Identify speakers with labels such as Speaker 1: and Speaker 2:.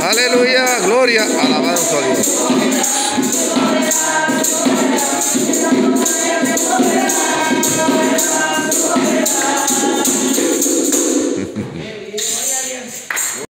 Speaker 1: Aleluya, gloria, alabanza a Dios.